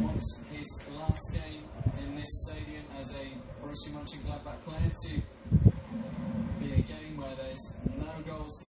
What's his last game in this stadium as a Borussia Mönchengladbach player to be a game where there's no goals.